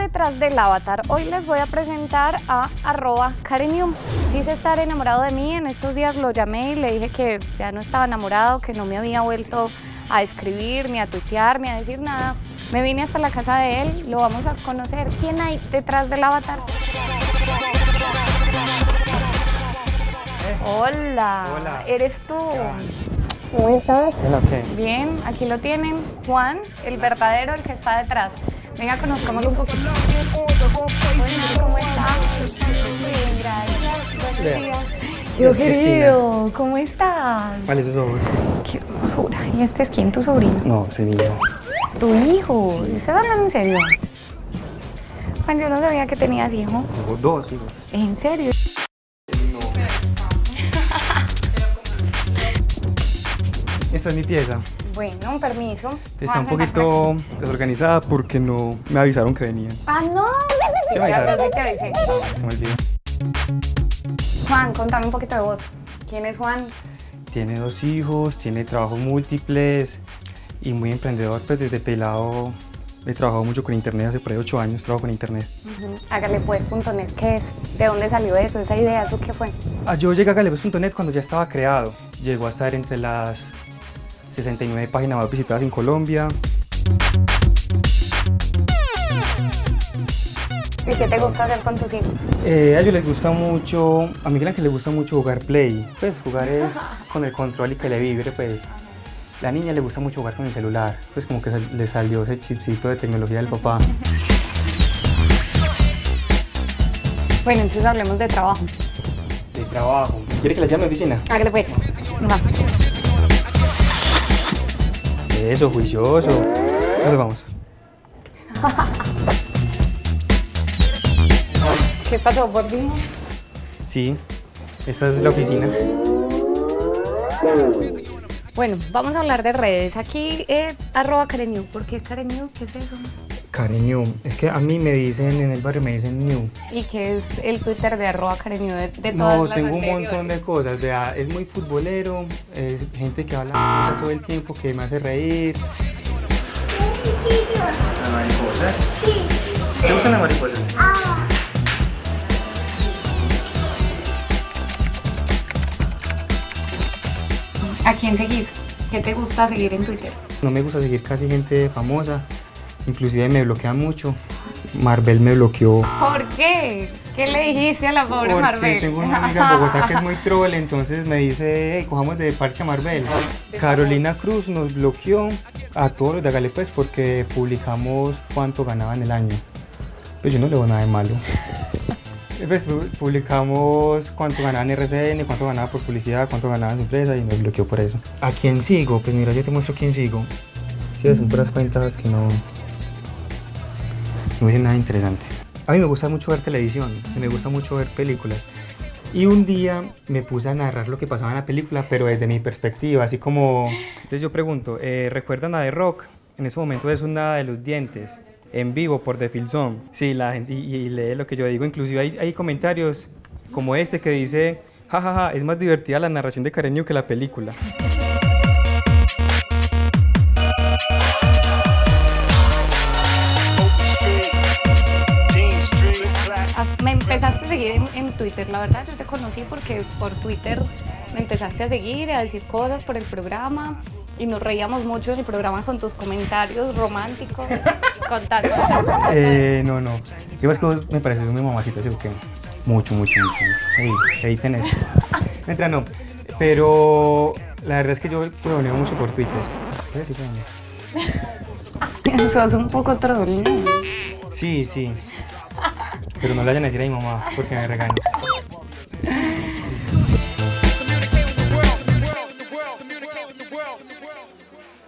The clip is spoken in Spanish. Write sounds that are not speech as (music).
detrás del avatar. Hoy les voy a presentar a arroba Karenium. Dice estar enamorado de mí, en estos días lo llamé y le dije que ya no estaba enamorado, que no me había vuelto a escribir, ni a tuitear, ni a decir nada. Me vine hasta la casa de él, lo vamos a conocer. ¿Quién hay detrás del avatar? Hola, Hola. ¿eres tú? ¿Qué ¿Cómo estás? Bien, aquí lo tienen. Juan, el verdadero, el que está detrás. Venga, conozcámoslo un poquito. Bueno, ¿cómo estás? Bien, gracias. Buenos. Es querido, ¿cómo estás? ¿Cuáles esos ojos? Qué hermosura. ¿Y este es quién, tu sobrino? No, ese niño. Tu hijo. ¿Estás hablando en serio? Juan, yo no sabía que tenías hijo. Tengo dos hijos. ¿En serio? Esta es mi pieza. Bueno, un permiso. Está un poquito desorganizada porque no me avisaron que venían. Ah, no. Sí me avisaron. Se me olvidó. Juan, contame un poquito de vos. ¿Quién es Juan? Tiene dos hijos, tiene trabajos múltiples y muy emprendedor. Pues desde pelado he trabajado mucho con internet, hace por ahí ocho años trabajo con internet. Ujú. Hágale pues ¿qué es? ¿De dónde salió eso? ¿Esa idea? ¿Eso qué fue? Ah, yo llegué a galebos.net cuando ya estaba creado. Llegó a estar entre las 69 páginas más visitadas en Colombia. ¿Y qué te gusta hacer con tus hijos? Eh, a ellos les gusta mucho, a Miguel Ángel le gusta mucho jugar play, pues jugar es (laughs) con el control y que le vibre, pues. La niña le gusta mucho jugar con el celular, pues como que le salió ese chipcito de tecnología del papá. Bueno, entonces hablemos de trabajo. De trabajo. ¿Quiere que la llame a oficina? Hágale pues. Vamos. Eso, juicioso. ¿Dónde vamos? ¿Qué pasó? ¿Volvimos? Sí, esta es la oficina. Bueno, vamos a hablar de redes. Aquí, eh, arroba Karenew. ¿Por qué Karenew? ¿Qué es eso? Karen New. Es que a mí me dicen, en el barrio me dicen New. ¿Y qué es el Twitter de arroba Karenew de, de todas No, las tengo un montón de cosas. Es muy futbolero, es gente que habla todo el tiempo, que me hace reír. ¿Las mariposas? Sí. ¿Te gustan las mariposas? ¿A quién seguís? ¿Qué te gusta seguir en Twitter? No me gusta seguir casi gente famosa, inclusive me bloquean mucho. Marvel me bloqueó. ¿Por qué? ¿Qué le dijiste a la pobre Porque Marvel? tengo una amiga en (laughs) Bogotá que es muy troll, entonces me dice, hey, cojamos de parche a Marvel. Carolina Cruz nos bloqueó a todos los de Agale pues porque publicamos cuánto ganaba en el año. Pues yo no le veo nada de malo. (laughs) Pues pu- publicamos cuánto ganaba en RCN, cuánto ganaba por publicidad, cuánto ganaba en su empresa y me bloqueó por eso. ¿A quién sigo? Pues mira, yo te muestro quién sigo. Sí, son puras cuentas que no, no dicen nada interesante. A mí me gusta mucho ver televisión, me gusta mucho ver películas. Y un día me puse a narrar lo que pasaba en la película, pero desde mi perspectiva, así como... Entonces yo pregunto, eh, ¿recuerdan a The Rock? En ese momento es una de los dientes, en vivo por The Film Zone. Sí, la gente, y, y lee lo que yo digo, inclusive hay, hay comentarios como este que dice, jajaja, es más divertida la narración de Kareño que la película. Seguir en, en Twitter, la verdad, yo te conocí porque por Twitter me empezaste a seguir, a decir cosas por el programa y nos reíamos mucho en el programa con tus comentarios románticos, (laughs) contando. Eh, no, no. Digo, es que vos me pareces muy mamacita, ¿sí o qué? Mucho, mucho, mucho. Ahí, ahí tenés. (laughs) Entra, no. Pero la verdad es que yo proveo mucho por Twitter. (laughs) Sos un poco troll, ¿no? Sí, sí. Pero no le vayan a decir a mi mamá porque me regaña.